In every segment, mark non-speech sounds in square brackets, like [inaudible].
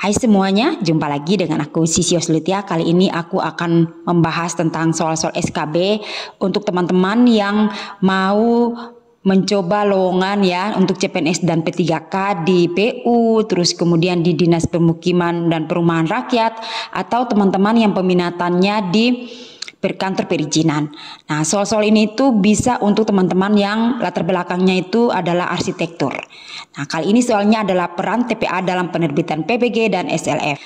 Hai semuanya, jumpa lagi dengan aku Sisios Lutia. Kali ini aku akan membahas tentang soal-soal SKB untuk teman-teman yang mau mencoba lowongan ya untuk CPNS dan P3K di PU, terus kemudian di Dinas Pemukiman dan Perumahan Rakyat atau teman-teman yang peminatannya di berkantor perizinan. Nah, soal-soal ini itu bisa untuk teman-teman yang latar belakangnya itu adalah arsitektur. Nah, kali ini soalnya adalah peran TPA dalam penerbitan PBG dan SLF.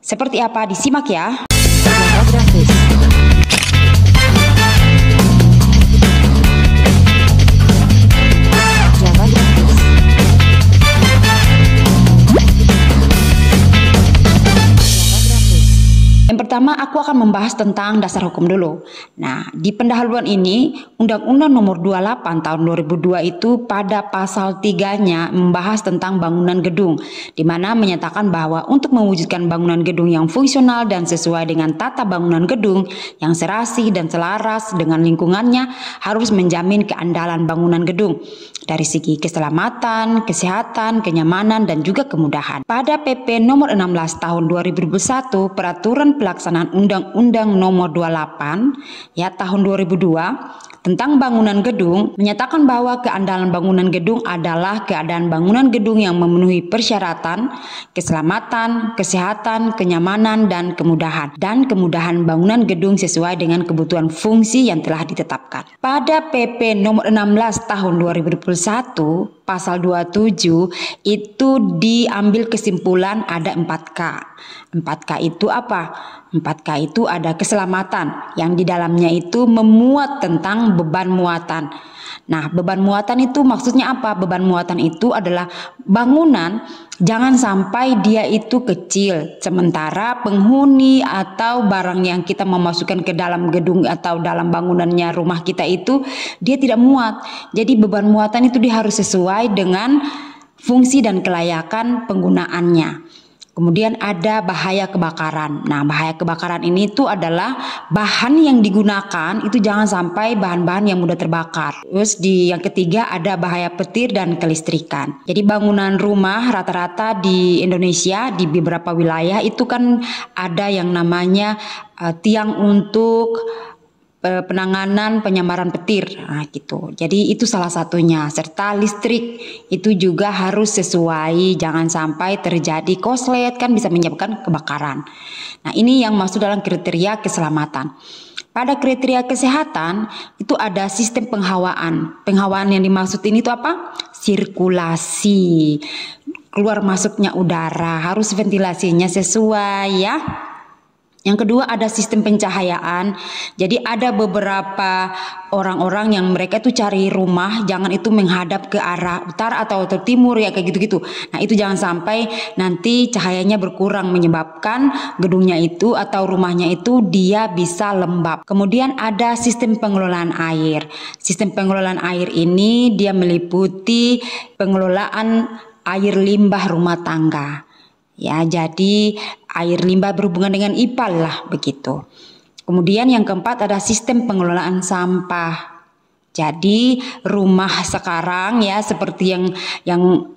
Seperti apa? Disimak ya. Pertama aku akan membahas tentang dasar hukum dulu. Nah, di pendahuluan ini Undang-Undang Nomor 28 Tahun 2002 itu pada pasal 3-nya membahas tentang bangunan gedung di mana menyatakan bahwa untuk mewujudkan bangunan gedung yang fungsional dan sesuai dengan tata bangunan gedung yang serasi dan selaras dengan lingkungannya harus menjamin keandalan bangunan gedung dari segi keselamatan, kesehatan, kenyamanan dan juga kemudahan. Pada PP nomor 16 tahun 2021 peraturan pelaksanaan Undang-Undang nomor 28 ya tahun 2002 tentang bangunan gedung menyatakan bahwa keandalan bangunan gedung adalah keadaan bangunan gedung yang memenuhi persyaratan keselamatan, kesehatan, kenyamanan dan kemudahan dan kemudahan bangunan gedung sesuai dengan kebutuhan fungsi yang telah ditetapkan. Pada PP nomor 16 tahun 2021 pasal 27 itu diambil kesimpulan ada 4K. 4K itu apa? 4K itu ada keselamatan yang di dalamnya itu memuat tentang beban muatan. Nah, beban muatan itu maksudnya apa? Beban muatan itu adalah bangunan jangan sampai dia itu kecil sementara penghuni atau barang yang kita memasukkan ke dalam gedung atau dalam bangunannya rumah kita itu dia tidak muat. Jadi beban muatan itu dia harus sesuai dengan fungsi dan kelayakan penggunaannya. Kemudian ada bahaya kebakaran. Nah, bahaya kebakaran ini itu adalah bahan yang digunakan itu jangan sampai bahan-bahan yang mudah terbakar. Terus di yang ketiga ada bahaya petir dan kelistrikan. Jadi bangunan rumah rata-rata di Indonesia di beberapa wilayah itu kan ada yang namanya uh, tiang untuk penanganan penyamaran petir. Nah gitu. Jadi itu salah satunya. Serta listrik. Itu juga harus sesuai. Jangan sampai terjadi koslet. Kan bisa menyebabkan kebakaran. Nah ini yang masuk dalam kriteria keselamatan. Pada kriteria kesehatan itu ada sistem penghawaan. Penghawaan yang dimaksud ini itu apa? Sirkulasi. Keluar masuknya udara. Harus ventilasinya sesuai ya yang kedua ada sistem pencahayaan. Jadi ada beberapa orang-orang yang mereka itu cari rumah jangan itu menghadap ke arah utara atau ke timur ya kayak gitu-gitu. Nah, itu jangan sampai nanti cahayanya berkurang menyebabkan gedungnya itu atau rumahnya itu dia bisa lembab. Kemudian ada sistem pengelolaan air. Sistem pengelolaan air ini dia meliputi pengelolaan air limbah rumah tangga. Ya, jadi air limbah berhubungan dengan IPAL lah begitu. Kemudian yang keempat ada sistem pengelolaan sampah. Jadi rumah sekarang ya seperti yang yang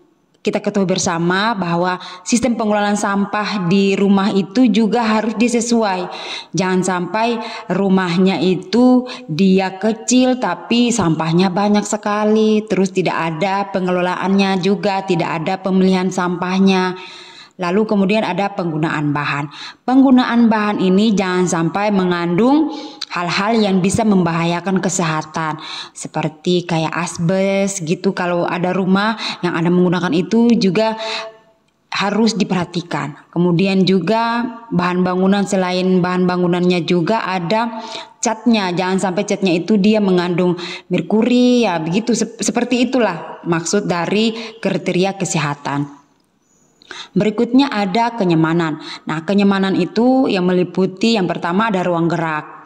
kita ketahui bersama bahwa sistem pengelolaan sampah di rumah itu juga harus disesuai. Jangan sampai rumahnya itu dia kecil tapi sampahnya banyak sekali, terus tidak ada pengelolaannya juga, tidak ada pemilihan sampahnya. Lalu kemudian ada penggunaan bahan. Penggunaan bahan ini jangan sampai mengandung hal-hal yang bisa membahayakan kesehatan seperti kayak asbes gitu kalau ada rumah yang ada menggunakan itu juga harus diperhatikan. Kemudian juga bahan bangunan selain bahan bangunannya juga ada catnya. Jangan sampai catnya itu dia mengandung merkuri ya begitu seperti itulah maksud dari kriteria kesehatan. Berikutnya ada kenyamanan. Nah, kenyamanan itu yang meliputi yang pertama ada ruang gerak.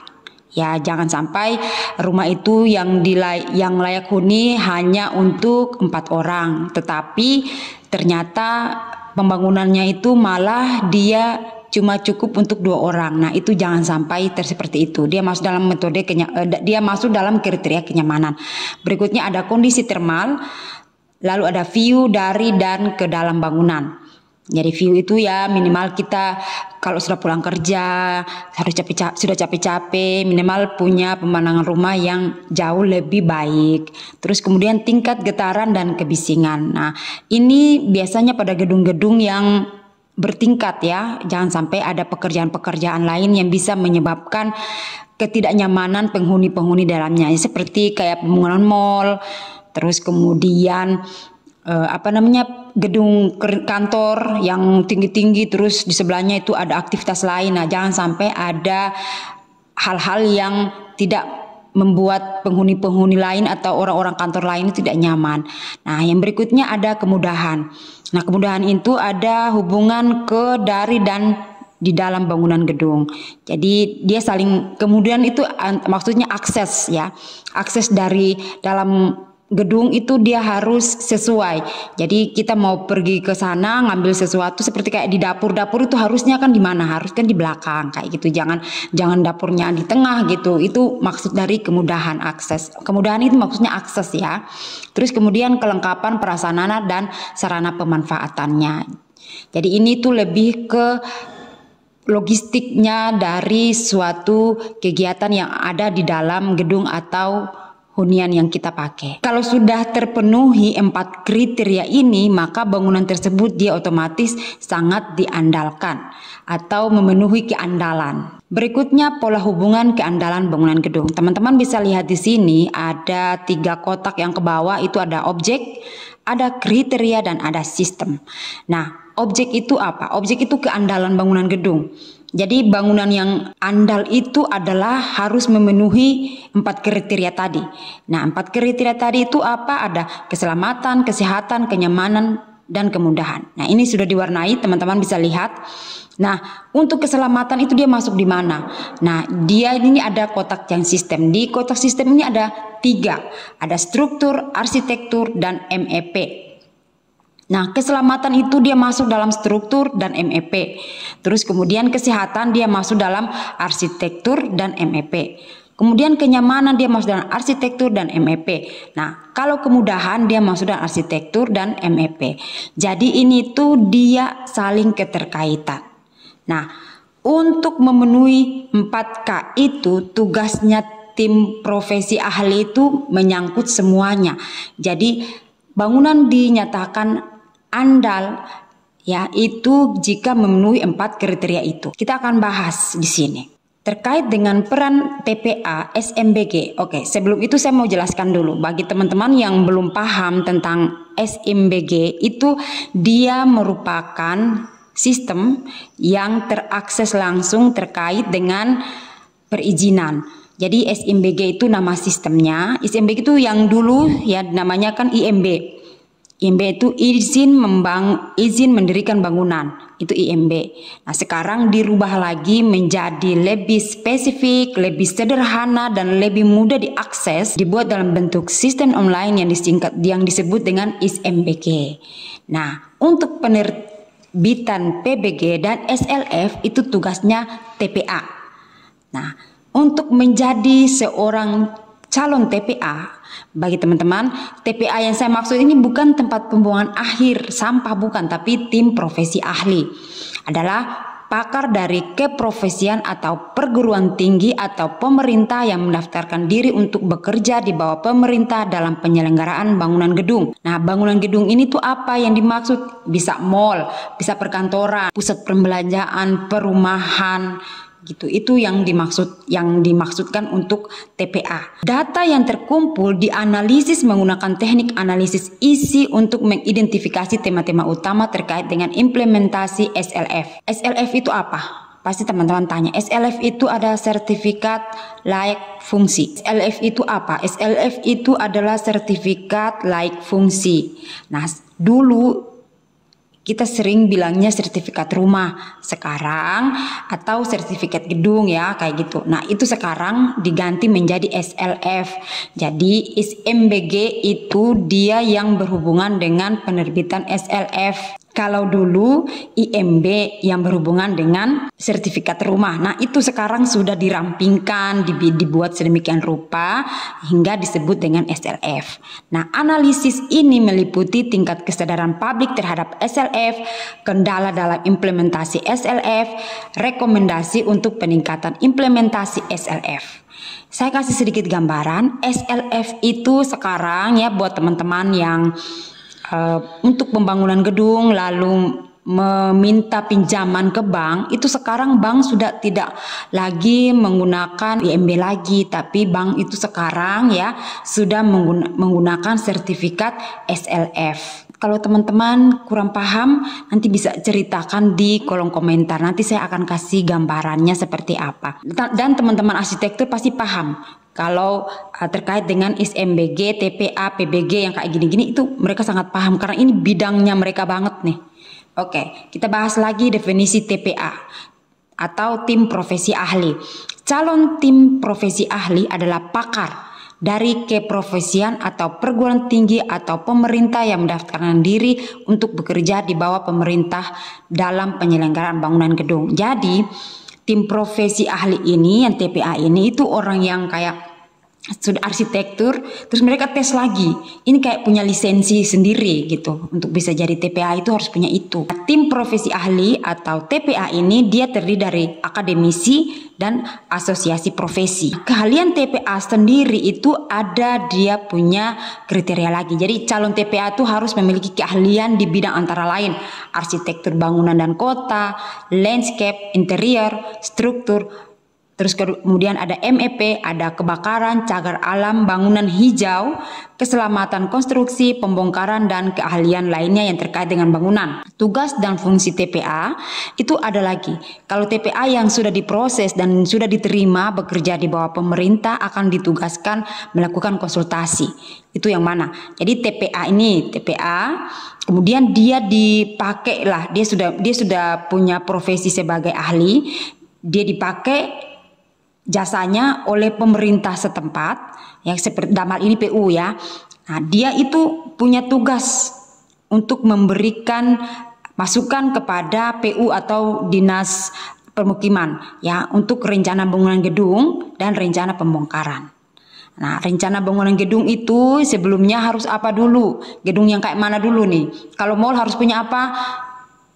Ya, jangan sampai rumah itu yang dilay yang layak huni hanya untuk empat orang, tetapi ternyata pembangunannya itu malah dia cuma cukup untuk dua orang. Nah, itu jangan sampai seperti itu. Dia masuk dalam metode kenya, eh, dia masuk dalam kriteria kenyamanan. Berikutnya ada kondisi termal, lalu ada view dari dan ke dalam bangunan. Jadi view itu ya minimal kita kalau sudah pulang kerja harus capek sudah capek-capek minimal punya pemandangan rumah yang jauh lebih baik. Terus kemudian tingkat getaran dan kebisingan. Nah, ini biasanya pada gedung-gedung yang bertingkat ya. Jangan sampai ada pekerjaan-pekerjaan lain yang bisa menyebabkan ketidaknyamanan penghuni-penghuni dalamnya. Seperti kayak pembangunan mall, terus kemudian uh, apa namanya gedung kantor yang tinggi-tinggi terus di sebelahnya itu ada aktivitas lain. Nah, jangan sampai ada hal-hal yang tidak membuat penghuni-penghuni lain atau orang-orang kantor lain tidak nyaman. Nah, yang berikutnya ada kemudahan. Nah, kemudahan itu ada hubungan ke dari dan di dalam bangunan gedung. Jadi dia saling kemudian itu maksudnya akses ya. Akses dari dalam gedung itu dia harus sesuai. Jadi kita mau pergi ke sana ngambil sesuatu seperti kayak di dapur. Dapur itu harusnya kan di mana? Harus kan di belakang kayak gitu. Jangan jangan dapurnya di tengah gitu. Itu maksud dari kemudahan akses. Kemudahan itu maksudnya akses ya. Terus kemudian kelengkapan prasarana dan sarana pemanfaatannya. Jadi ini tuh lebih ke logistiknya dari suatu kegiatan yang ada di dalam gedung atau hunian yang kita pakai. Kalau sudah terpenuhi empat kriteria ini, maka bangunan tersebut dia otomatis sangat diandalkan atau memenuhi keandalan. Berikutnya pola hubungan keandalan bangunan gedung. Teman-teman bisa lihat di sini ada tiga kotak yang ke bawah itu ada objek, ada kriteria dan ada sistem. Nah, objek itu apa? Objek itu keandalan bangunan gedung. Jadi bangunan yang andal itu adalah harus memenuhi empat kriteria tadi. Nah empat kriteria tadi itu apa? Ada keselamatan, kesehatan, kenyamanan, dan kemudahan. Nah ini sudah diwarnai teman-teman bisa lihat. Nah untuk keselamatan itu dia masuk di mana? Nah dia ini ada kotak yang sistem. Di kotak sistem ini ada tiga. Ada struktur, arsitektur, dan MEP. Nah, keselamatan itu dia masuk dalam struktur dan MEP. Terus kemudian kesehatan dia masuk dalam arsitektur dan MEP. Kemudian kenyamanan dia masuk dalam arsitektur dan MEP. Nah, kalau kemudahan dia masuk dalam arsitektur dan MEP. Jadi ini tuh dia saling keterkaitan. Nah, untuk memenuhi 4K itu tugasnya tim profesi ahli itu menyangkut semuanya. Jadi bangunan dinyatakan andal ya itu jika memenuhi empat kriteria itu. Kita akan bahas di sini. Terkait dengan peran TPA SMBG. Oke, sebelum itu saya mau jelaskan dulu bagi teman-teman yang belum paham tentang SMBG itu dia merupakan sistem yang terakses langsung terkait dengan perizinan. Jadi SMBG itu nama sistemnya. SMBG itu yang dulu ya namanya kan IMB IMB itu izin membang izin mendirikan bangunan itu IMB. Nah sekarang dirubah lagi menjadi lebih spesifik, lebih sederhana dan lebih mudah diakses, dibuat dalam bentuk sistem online yang disingkat yang disebut dengan ISMBG. Nah untuk penerbitan PBG dan SLF itu tugasnya TPA. Nah untuk menjadi seorang calon TPA bagi teman-teman, TPA yang saya maksud ini bukan tempat pembuangan akhir sampah bukan, tapi tim profesi ahli. Adalah pakar dari keprofesian atau perguruan tinggi atau pemerintah yang mendaftarkan diri untuk bekerja di bawah pemerintah dalam penyelenggaraan bangunan gedung. Nah, bangunan gedung ini tuh apa yang dimaksud? Bisa mall, bisa perkantoran, pusat perbelanjaan, perumahan, gitu. Itu yang dimaksud yang dimaksudkan untuk TPA. Data yang terkumpul dianalisis menggunakan teknik analisis isi untuk mengidentifikasi tema-tema utama terkait dengan implementasi SLF. SLF itu apa? Pasti teman-teman tanya, SLF itu ada sertifikat layak fungsi. SLF itu apa? SLF itu adalah sertifikat layak fungsi. Nah, dulu kita sering bilangnya sertifikat rumah sekarang atau sertifikat gedung ya kayak gitu. Nah, itu sekarang diganti menjadi SLF. Jadi SMBG itu dia yang berhubungan dengan penerbitan SLF. Kalau dulu IMB yang berhubungan dengan sertifikat rumah. Nah, itu sekarang sudah dirampingkan, dibuat sedemikian rupa hingga disebut dengan SLF. Nah, analisis ini meliputi tingkat kesadaran publik terhadap SLF, kendala dalam implementasi SLF, rekomendasi untuk peningkatan implementasi SLF. Saya kasih sedikit gambaran, SLF itu sekarang ya buat teman-teman yang uh, untuk pembangunan gedung lalu meminta pinjaman ke bank itu sekarang bank sudah tidak lagi menggunakan IMB lagi tapi bank itu sekarang ya sudah menggunakan sertifikat SLF. Kalau teman-teman kurang paham nanti bisa ceritakan di kolom komentar. Nanti saya akan kasih gambarannya seperti apa. Dan teman-teman arsitektur pasti paham kalau uh, terkait dengan ISMBG, TPA, PBG yang kayak gini-gini itu mereka sangat paham karena ini bidangnya mereka banget nih. Oke, kita bahas lagi definisi TPA atau tim profesi ahli. Calon tim profesi ahli adalah pakar dari keprofesian atau perguruan tinggi atau pemerintah yang mendaftarkan diri untuk bekerja di bawah pemerintah dalam penyelenggaraan bangunan gedung. Jadi, tim profesi ahli ini yang TPA ini itu orang yang kayak sudah arsitektur terus mereka tes lagi. Ini kayak punya lisensi sendiri gitu. Untuk bisa jadi TPA itu harus punya itu. Tim profesi ahli atau TPA ini dia terdiri dari akademisi dan asosiasi profesi. Keahlian TPA sendiri itu ada dia punya kriteria lagi. Jadi calon TPA itu harus memiliki keahlian di bidang antara lain. Arsitektur bangunan dan kota landscape interior struktur Terus kemudian ada MEP, ada kebakaran, cagar alam, bangunan hijau, keselamatan konstruksi, pembongkaran dan keahlian lainnya yang terkait dengan bangunan. Tugas dan fungsi TPA itu ada lagi. Kalau TPA yang sudah diproses dan sudah diterima bekerja di bawah pemerintah akan ditugaskan melakukan konsultasi. Itu yang mana? Jadi TPA ini, TPA kemudian dia dipakai lah, dia sudah dia sudah punya profesi sebagai ahli, dia dipakai jasanya oleh pemerintah setempat yang seperti dalam ini PU ya. Nah, dia itu punya tugas untuk memberikan masukan kepada PU atau dinas permukiman ya untuk rencana bangunan gedung dan rencana pembongkaran. Nah, rencana bangunan gedung itu sebelumnya harus apa dulu? Gedung yang kayak mana dulu nih? Kalau mall harus punya apa?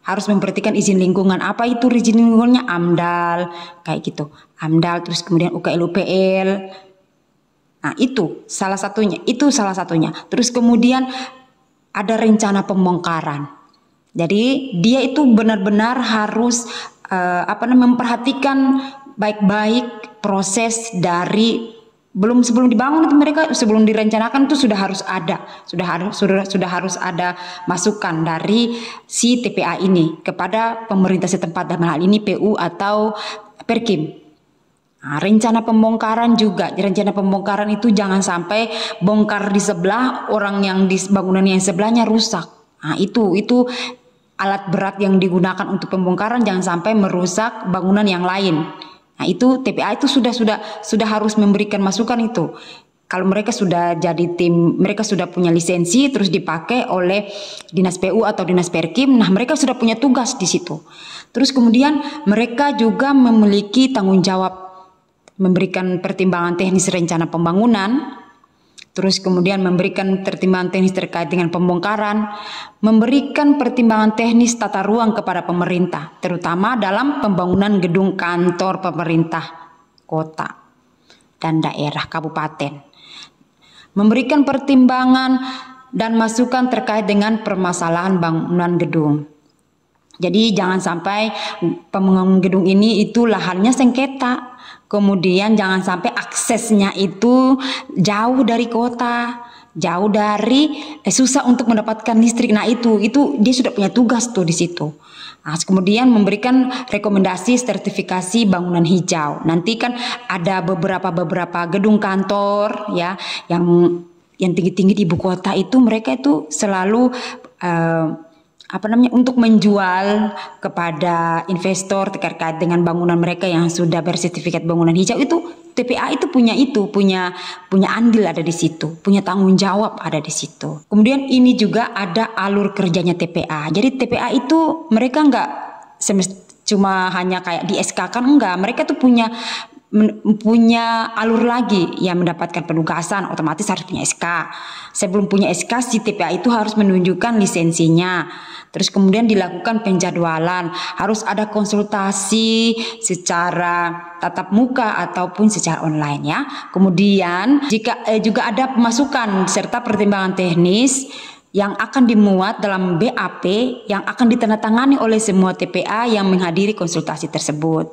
Harus memperhatikan izin lingkungan. Apa itu izin lingkungannya? AMDAL, kayak gitu. AMDAL, terus kemudian UKL UPL. Nah itu salah satunya, itu salah satunya. Terus kemudian ada rencana pembongkaran. Jadi dia itu benar-benar harus uh, apa namanya memperhatikan baik-baik proses dari belum sebelum dibangun itu mereka sebelum direncanakan itu sudah harus ada sudah harus sudah sudah harus ada masukan dari si TPA ini kepada pemerintah setempat dalam hal ini PU atau Perkim. Nah, rencana pembongkaran juga rencana pembongkaran itu jangan sampai bongkar di sebelah orang yang di bangunan yang sebelahnya rusak. Nah, itu itu alat berat yang digunakan untuk pembongkaran jangan sampai merusak bangunan yang lain. Nah, itu TPA itu sudah sudah sudah harus memberikan masukan itu. Kalau mereka sudah jadi tim, mereka sudah punya lisensi terus dipakai oleh Dinas PU atau Dinas Perkim, nah mereka sudah punya tugas di situ. Terus kemudian mereka juga memiliki tanggung jawab memberikan pertimbangan teknis rencana pembangunan, Terus kemudian memberikan pertimbangan teknis terkait dengan pembongkaran, memberikan pertimbangan teknis tata ruang kepada pemerintah, terutama dalam pembangunan gedung kantor pemerintah kota dan daerah kabupaten. Memberikan pertimbangan dan masukan terkait dengan permasalahan bangunan gedung. Jadi jangan sampai pembangunan gedung ini itu lahannya sengketa Kemudian jangan sampai aksesnya itu jauh dari kota, jauh dari eh, susah untuk mendapatkan listrik. Nah itu itu dia sudah punya tugas tuh di situ. Nah, kemudian memberikan rekomendasi sertifikasi bangunan hijau. Nanti kan ada beberapa beberapa gedung kantor ya yang yang tinggi-tinggi di ibu kota itu mereka itu selalu uh, apa namanya untuk menjual kepada investor terkait dengan bangunan mereka yang sudah bersertifikat bangunan hijau itu TPA itu punya itu, punya punya andil ada di situ, punya tanggung jawab ada di situ. Kemudian ini juga ada alur kerjanya TPA. Jadi TPA itu mereka nggak cuma hanya kayak di SK kan enggak, mereka tuh punya punya alur lagi yang mendapatkan penugasan otomatis harus punya SK. Sebelum punya SK si TPA itu harus menunjukkan lisensinya. Terus kemudian dilakukan penjadwalan, harus ada konsultasi secara tatap muka ataupun secara online ya. Kemudian jika eh, juga ada pemasukan serta pertimbangan teknis yang akan dimuat dalam BAP yang akan ditandatangani oleh semua TPA yang menghadiri konsultasi tersebut.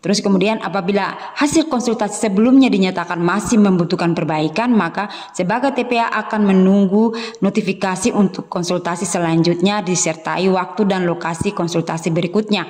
Terus kemudian apabila hasil konsultasi sebelumnya dinyatakan masih membutuhkan perbaikan, maka sebagai TPA akan menunggu notifikasi untuk konsultasi selanjutnya disertai waktu dan lokasi konsultasi berikutnya.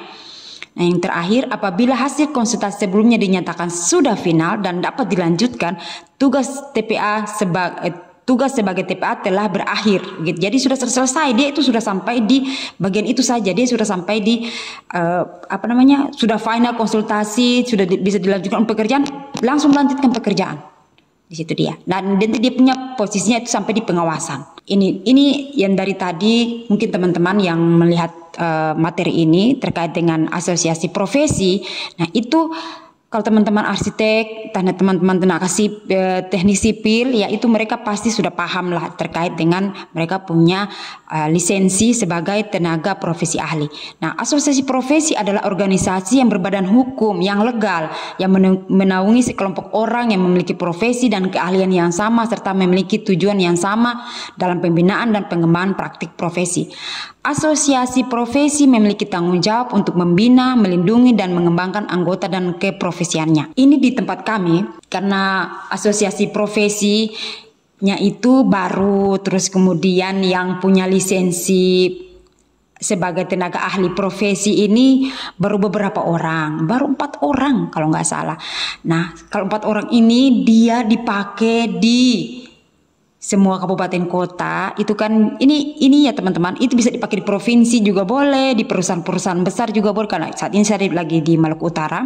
Nah, yang terakhir, apabila hasil konsultasi sebelumnya dinyatakan sudah final dan dapat dilanjutkan, tugas TPA sebagai tugas sebagai TPA telah berakhir gitu. Jadi sudah selesai. Dia itu sudah sampai di bagian itu saja. Dia sudah sampai di uh, apa namanya sudah final konsultasi sudah di, bisa dilanjutkan pekerjaan langsung lanjutkan pekerjaan. Di situ dia. Dan nanti dia punya posisinya itu sampai di pengawasan. Ini ini yang dari tadi mungkin teman-teman yang melihat uh, materi ini terkait dengan asosiasi profesi. Nah itu kalau teman-teman arsitek, teman-teman tenaga sipil, eh, teknik sipil, ya itu mereka pasti sudah paham lah terkait dengan mereka punya uh, lisensi sebagai tenaga profesi ahli. Nah, asosiasi profesi adalah organisasi yang berbadan hukum, yang legal, yang menaungi sekelompok orang yang memiliki profesi dan keahlian yang sama serta memiliki tujuan yang sama dalam pembinaan dan pengembangan praktik profesi. Asosiasi profesi memiliki tanggung jawab untuk membina, melindungi, dan mengembangkan anggota dan keprofesiannya. Ini di tempat kami karena asosiasi profesinya itu baru, terus kemudian yang punya lisensi sebagai tenaga ahli profesi ini baru beberapa orang, baru empat orang kalau nggak salah. Nah, kalau empat orang ini dia dipakai di semua kabupaten kota itu kan ini ini ya teman-teman itu bisa dipakai di provinsi juga boleh di perusahaan-perusahaan besar juga boleh. Karena saat ini saya lagi di Maluku Utara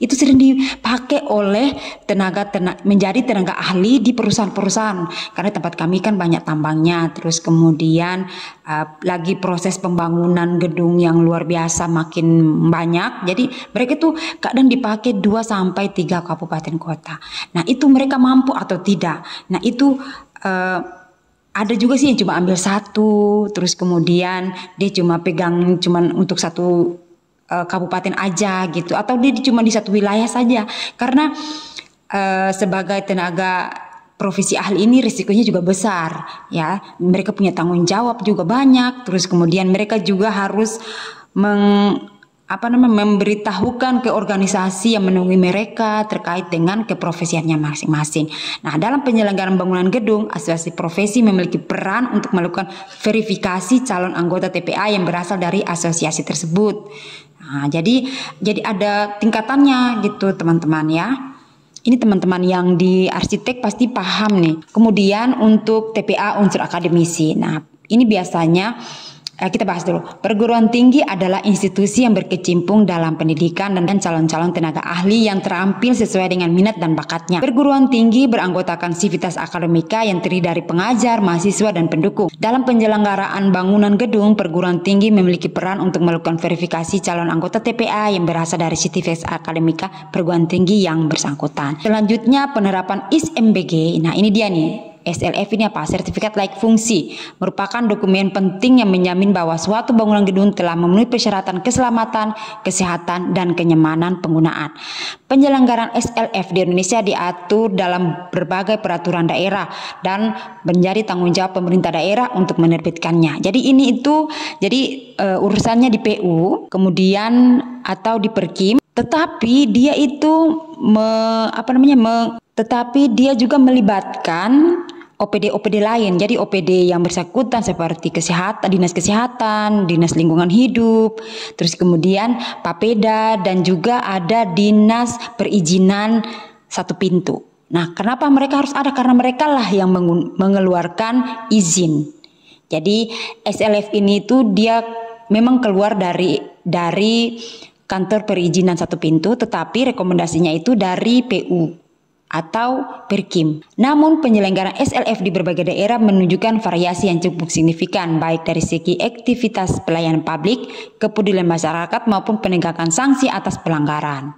itu sering dipakai oleh tenaga, tenaga menjadi tenaga ahli di perusahaan-perusahaan. Karena tempat kami kan banyak tambangnya terus kemudian uh, lagi proses pembangunan gedung yang luar biasa makin banyak. Jadi mereka tuh kadang dipakai 2 sampai 3 kabupaten kota. Nah itu mereka mampu atau tidak? Nah itu uh, ada juga sih yang cuma ambil satu, terus kemudian dia cuma pegang cuma untuk satu uh, kabupaten aja gitu, atau dia cuma di satu wilayah saja, karena uh, sebagai tenaga profesi ahli ini risikonya juga besar ya. Mereka punya tanggung jawab juga banyak terus kemudian mereka juga harus meng apa namanya memberitahukan ke organisasi yang menemui mereka terkait dengan keprofesiannya masing-masing. Nah, dalam penyelenggaraan bangunan gedung, asosiasi profesi memiliki peran untuk melakukan verifikasi calon anggota TPA yang berasal dari asosiasi tersebut. Nah, jadi jadi ada tingkatannya gitu, teman-teman ya. Ini teman-teman yang di arsitek pasti paham nih. Kemudian untuk TPA unsur akademisi. Nah, ini biasanya kita bahas dulu. Perguruan tinggi adalah institusi yang berkecimpung dalam pendidikan dan calon-calon tenaga ahli yang terampil sesuai dengan minat dan bakatnya. Perguruan tinggi beranggotakan sivitas akademika yang terdiri dari pengajar, mahasiswa, dan pendukung. Dalam penyelenggaraan bangunan gedung, perguruan tinggi memiliki peran untuk melakukan verifikasi calon anggota TPA yang berasal dari sivitas akademika perguruan tinggi yang bersangkutan. Selanjutnya penerapan ISMBG. Nah ini dia nih SLF ini apa? Sertifikat layak fungsi merupakan dokumen penting yang menjamin bahwa suatu bangunan gedung telah memenuhi persyaratan keselamatan, kesehatan, dan kenyamanan penggunaan. Penyelenggaraan SLF di Indonesia diatur dalam berbagai peraturan daerah dan menjadi tanggung jawab pemerintah daerah untuk menerbitkannya. Jadi ini itu jadi uh, urusannya di PU, kemudian atau di Perkim, tetapi dia itu me, apa namanya me, tetapi dia juga melibatkan OPD-OPD lain. Jadi OPD yang bersangkutan seperti kesehatan, dinas kesehatan, dinas lingkungan hidup, terus kemudian Papeda dan juga ada dinas perizinan satu pintu. Nah, kenapa mereka harus ada? Karena mereka lah yang mengeluarkan izin. Jadi SLF ini tuh dia memang keluar dari dari kantor perizinan satu pintu, tetapi rekomendasinya itu dari PU atau Perkim. Namun penyelenggaraan SLF di berbagai daerah menunjukkan variasi yang cukup signifikan baik dari segi aktivitas pelayanan publik, kepedulian masyarakat maupun penegakan sanksi atas pelanggaran.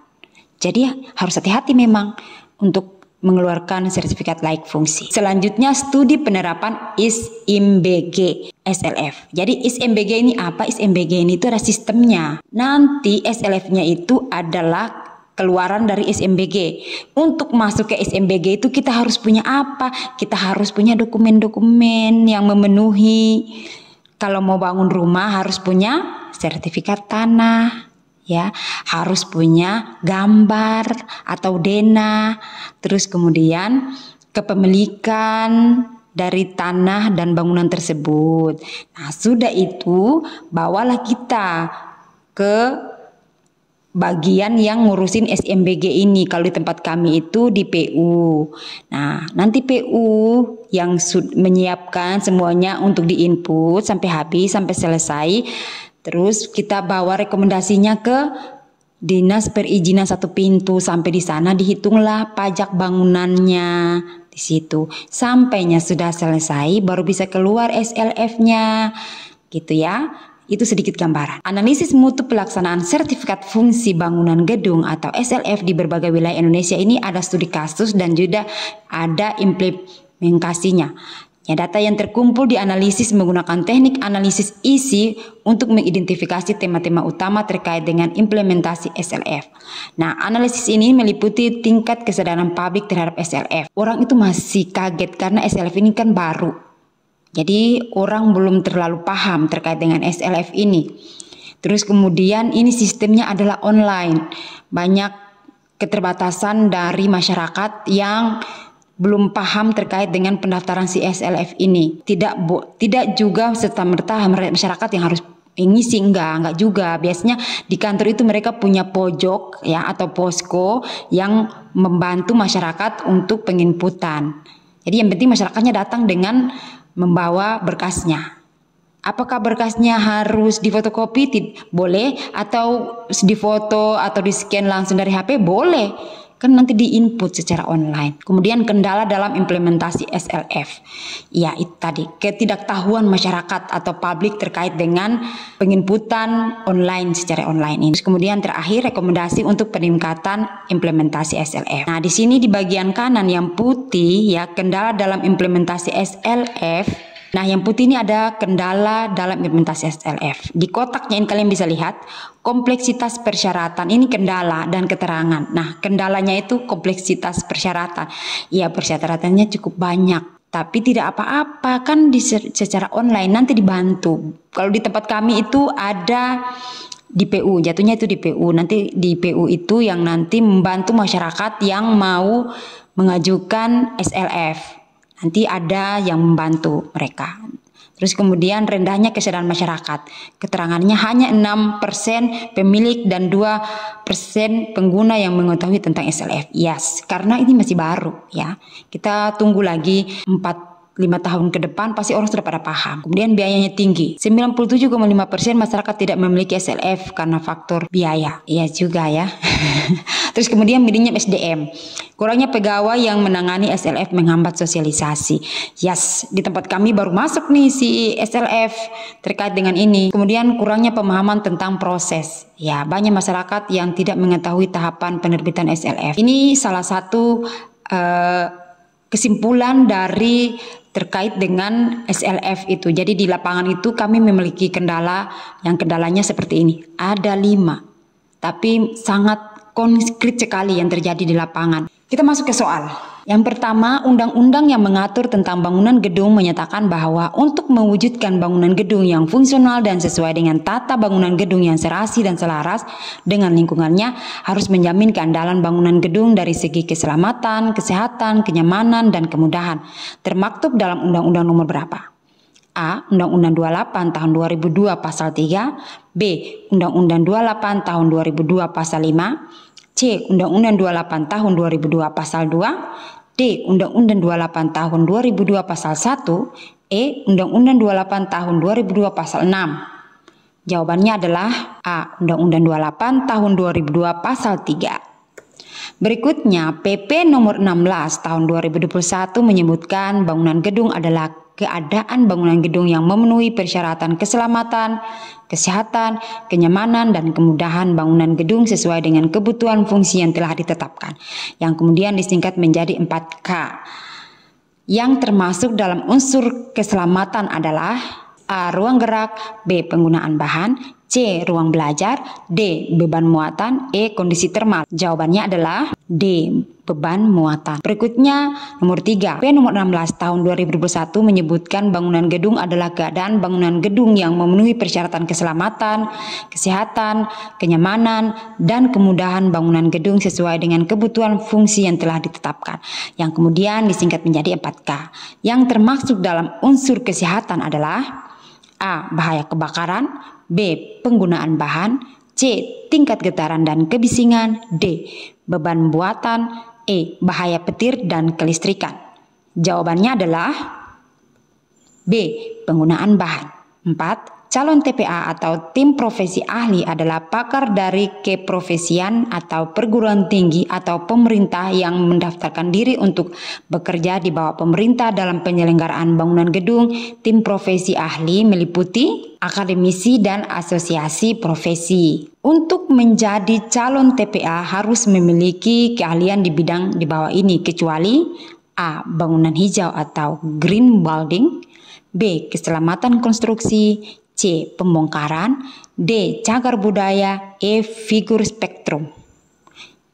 Jadi harus hati-hati memang untuk mengeluarkan sertifikat layak fungsi. Selanjutnya studi penerapan ISMBG SLF. Jadi ISMBG ini apa? ISMBG ini itu ada sistemnya. Nanti SLF-nya itu adalah keluaran dari SMBG. Untuk masuk ke SMBG itu kita harus punya apa? Kita harus punya dokumen-dokumen yang memenuhi. Kalau mau bangun rumah harus punya sertifikat tanah, ya harus punya gambar atau dena terus kemudian kepemilikan dari tanah dan bangunan tersebut. Nah, sudah itu bawalah kita ke bagian yang ngurusin SMBG ini kalau di tempat kami itu di PU. Nah, nanti PU yang menyiapkan semuanya untuk diinput sampai habis sampai selesai. Terus kita bawa rekomendasinya ke Dinas Perizinan satu pintu sampai di sana dihitunglah pajak bangunannya di situ. Sampainya sudah selesai baru bisa keluar SLF-nya. Gitu ya. Itu sedikit gambaran. Analisis mutu pelaksanaan sertifikat fungsi bangunan gedung atau SLF di berbagai wilayah Indonesia ini ada studi kasus dan juga ada implementasinya. Ya, data yang terkumpul dianalisis menggunakan teknik analisis isi untuk mengidentifikasi tema-tema utama terkait dengan implementasi SLF. Nah, analisis ini meliputi tingkat kesadaran publik terhadap SLF. Orang itu masih kaget karena SLF ini kan baru. Jadi orang belum terlalu paham terkait dengan SLF ini. Terus kemudian ini sistemnya adalah online. Banyak keterbatasan dari masyarakat yang belum paham terkait dengan pendaftaran si SLF ini. Tidak tidak juga serta merta masyarakat yang harus ngisi enggak, enggak juga. Biasanya di kantor itu mereka punya pojok ya atau posko yang membantu masyarakat untuk penginputan. Jadi yang penting masyarakatnya datang dengan membawa berkasnya. Apakah berkasnya harus difotokopi? Boleh atau difoto atau di scan langsung dari HP? Boleh. Kan nanti di input secara online. Kemudian kendala dalam implementasi SLF. Ya itu tadi ketidaktahuan masyarakat atau publik terkait dengan penginputan online secara online ini. Kemudian terakhir rekomendasi untuk peningkatan implementasi SLF. Nah di sini di bagian kanan yang putih ya kendala dalam implementasi SLF Nah, yang putih ini ada kendala dalam implementasi SLF. Di kotaknya ini kalian bisa lihat kompleksitas persyaratan ini kendala dan keterangan. Nah, kendalanya itu kompleksitas persyaratan. Ya, persyaratannya cukup banyak tapi tidak apa-apa kan di secara online nanti dibantu. Kalau di tempat kami itu ada di PU, jatuhnya itu di PU. Nanti di PU itu yang nanti membantu masyarakat yang mau mengajukan SLF. Nanti ada yang membantu mereka. Terus kemudian rendahnya kesadaran masyarakat. Keterangannya hanya 6% pemilik dan 2% pengguna yang mengetahui tentang SLF. Yes, karena ini masih baru ya. Kita tunggu lagi 4 lima tahun ke depan pasti orang sudah pada paham. Kemudian biayanya tinggi. 97,5% masyarakat tidak memiliki SLF karena faktor biaya. Iya juga ya. [laughs] Terus kemudian minimnya SDM. Kurangnya pegawai yang menangani SLF menghambat sosialisasi. Yes, di tempat kami baru masuk nih si SLF terkait dengan ini. Kemudian kurangnya pemahaman tentang proses. Ya, banyak masyarakat yang tidak mengetahui tahapan penerbitan SLF. Ini salah satu uh, kesimpulan dari terkait dengan SLF itu. Jadi di lapangan itu kami memiliki kendala yang kendalanya seperti ini. Ada lima, tapi sangat konkret sekali yang terjadi di lapangan. Kita masuk ke soal. Yang pertama, undang-undang yang mengatur tentang bangunan gedung menyatakan bahwa untuk mewujudkan bangunan gedung yang fungsional dan sesuai dengan tata bangunan gedung yang serasi dan selaras dengan lingkungannya harus menjamin keandalan bangunan gedung dari segi keselamatan, kesehatan, kenyamanan, dan kemudahan. Termaktub dalam Undang-Undang nomor berapa? A. Undang-Undang 28 tahun 2002 pasal 3 B. Undang-Undang 28 tahun 2002 pasal 5 C. Undang-Undang 28 tahun 2002 pasal 2 D. Undang-Undang 28 tahun 2002 pasal 1 E. Undang-Undang 28 tahun 2002 pasal 6 Jawabannya adalah A. Undang-Undang 28 tahun 2002 pasal 3 Berikutnya, PP nomor 16 tahun 2021 menyebutkan bangunan gedung adalah keadaan bangunan gedung yang memenuhi persyaratan keselamatan, kesehatan, kenyamanan, dan kemudahan bangunan gedung sesuai dengan kebutuhan fungsi yang telah ditetapkan, yang kemudian disingkat menjadi 4K. Yang termasuk dalam unsur keselamatan adalah A. Ruang gerak B. Penggunaan bahan C. Ruang belajar D. Beban muatan E. Kondisi termal Jawabannya adalah D. Beban muatan Berikutnya nomor 3 P nomor 16 tahun 2021 menyebutkan bangunan gedung adalah keadaan bangunan gedung yang memenuhi persyaratan keselamatan, kesehatan, kenyamanan, dan kemudahan bangunan gedung sesuai dengan kebutuhan fungsi yang telah ditetapkan yang kemudian disingkat menjadi 4K yang termasuk dalam unsur kesehatan adalah A. Bahaya kebakaran B. Penggunaan bahan C. Tingkat getaran dan kebisingan D. Beban buatan E. Bahaya petir dan kelistrikan Jawabannya adalah B. Penggunaan bahan 4. Calon TPA atau tim profesi ahli adalah pakar dari keprofesian atau perguruan tinggi atau pemerintah yang mendaftarkan diri untuk bekerja di bawah pemerintah dalam penyelenggaraan bangunan gedung. Tim profesi ahli meliputi akademisi dan asosiasi profesi. Untuk menjadi calon TPA harus memiliki keahlian di bidang di bawah ini kecuali A. Bangunan hijau atau green building B. Keselamatan konstruksi C. Pembongkaran D. Cagar budaya E. Figur spektrum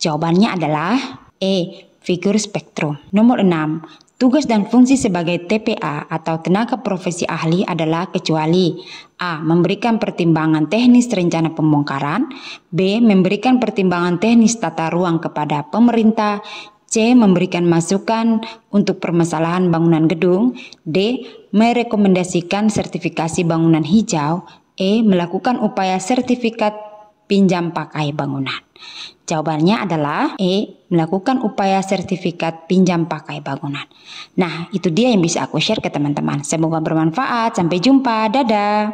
Jawabannya adalah E. Figur spektrum Nomor 6 Tugas dan fungsi sebagai TPA atau tenaga profesi ahli adalah kecuali A. Memberikan pertimbangan teknis rencana pembongkaran B. Memberikan pertimbangan teknis tata ruang kepada pemerintah C. Memberikan masukan untuk permasalahan bangunan gedung. D. Merekomendasikan sertifikasi bangunan hijau. E. Melakukan upaya sertifikat pinjam pakai bangunan. Jawabannya adalah E. Melakukan upaya sertifikat pinjam pakai bangunan. Nah, itu dia yang bisa aku share ke teman-teman. Semoga bermanfaat. Sampai jumpa. Dadah.